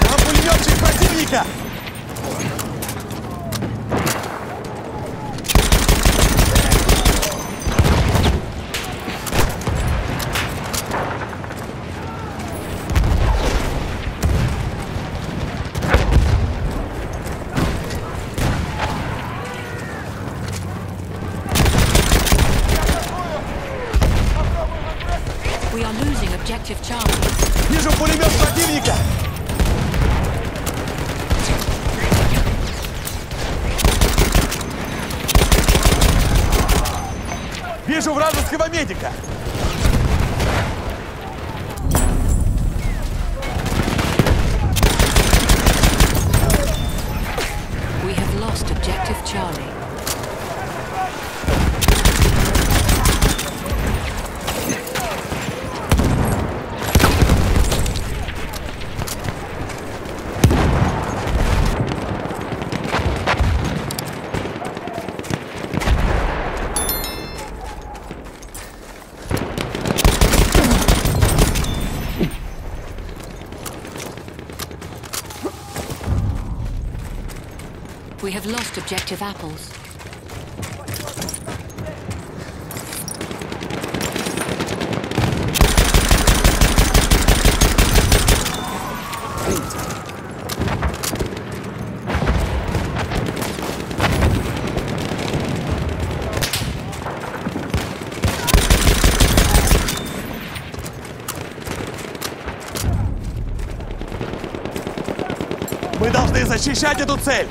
Apple льет противника! Противника! Вижу вражеского медика! We have lost objective Charlie. We have lost objective apples. Мы должны защищать эту цель!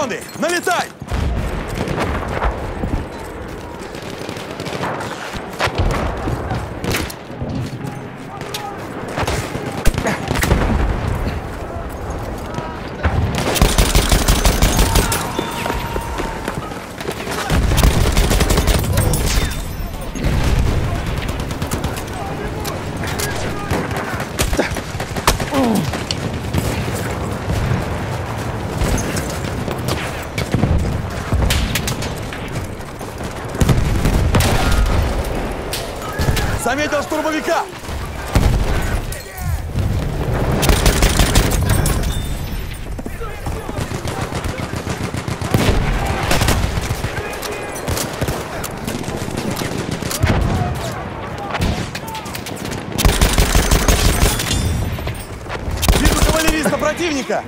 Патроны! Налетай! Заметил штурмовика! Вижу кавалериста противника!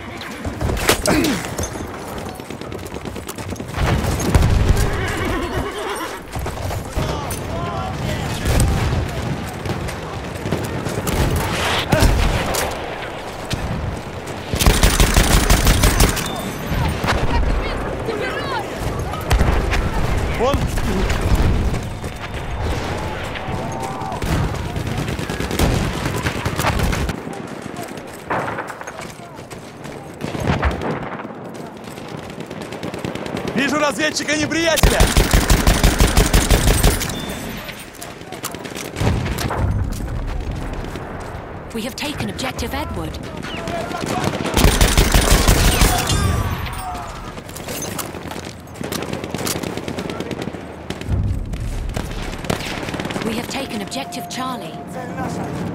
разведчика неприятеля! We have taken objective Edward. We have taken objective Charlie.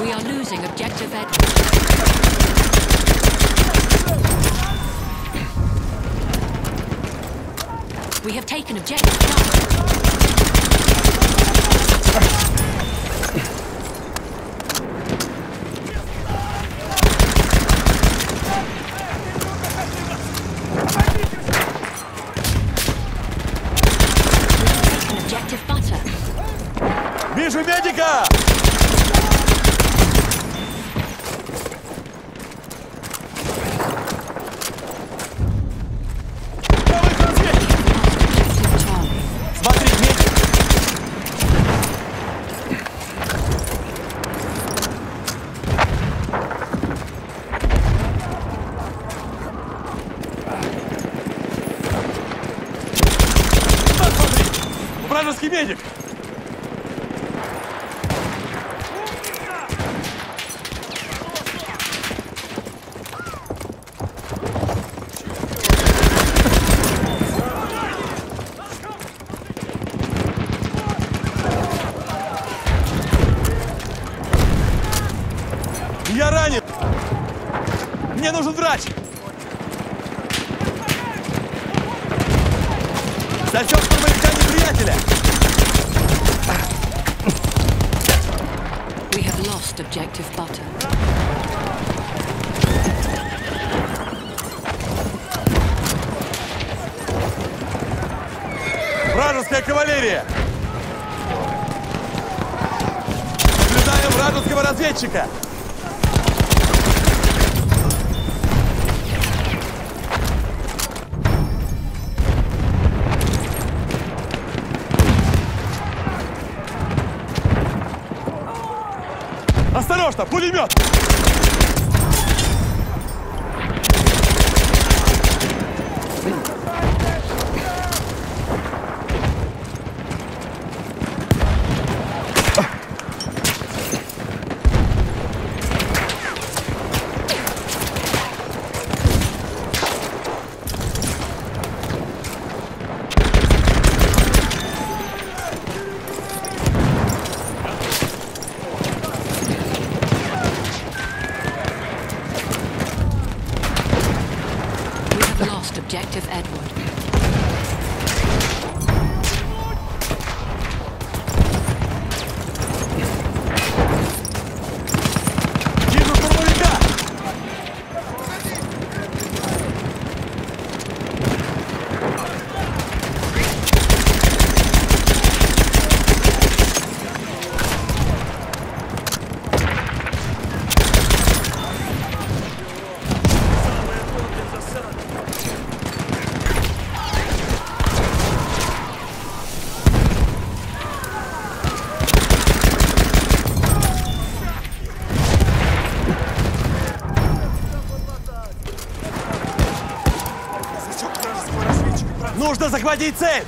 We are losing objective Edward. We have taken objective Charlie. Мне нужен врач! Зачем штурмовика неприятеля? We have lost objective butter. Вражеская кавалерия! Наблюдаем вражеского разведчика! Осторожно, пулемет! Objective Edward. Нужно захватить цель!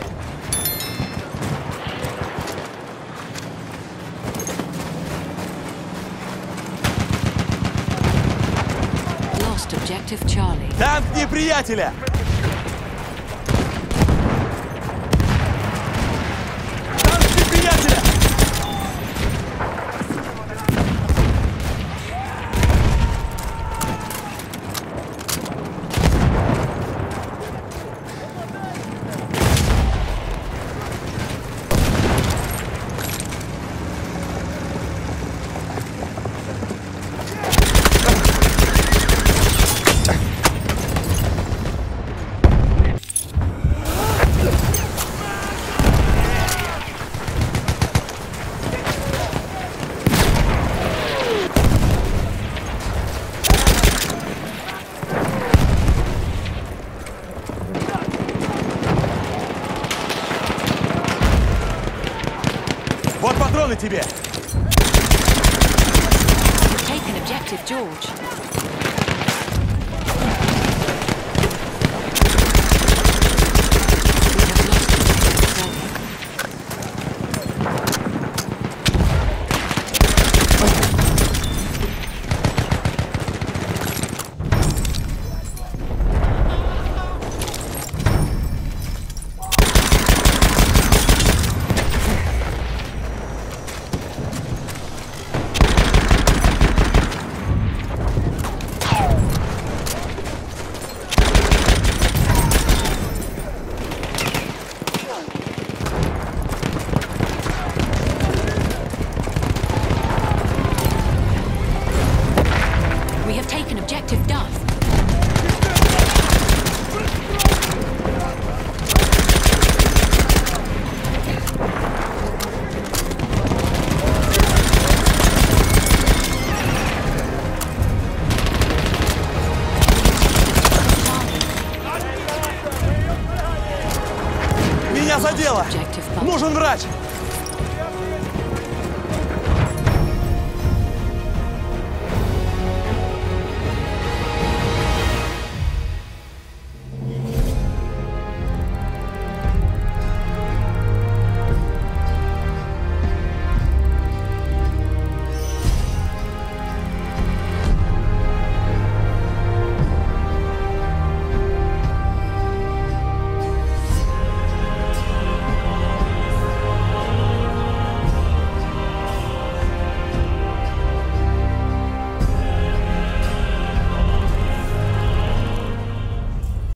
Танк неприятеля! тебе! We've taken objective George. Have taken objective Duff. Меня задело! Нужен врач!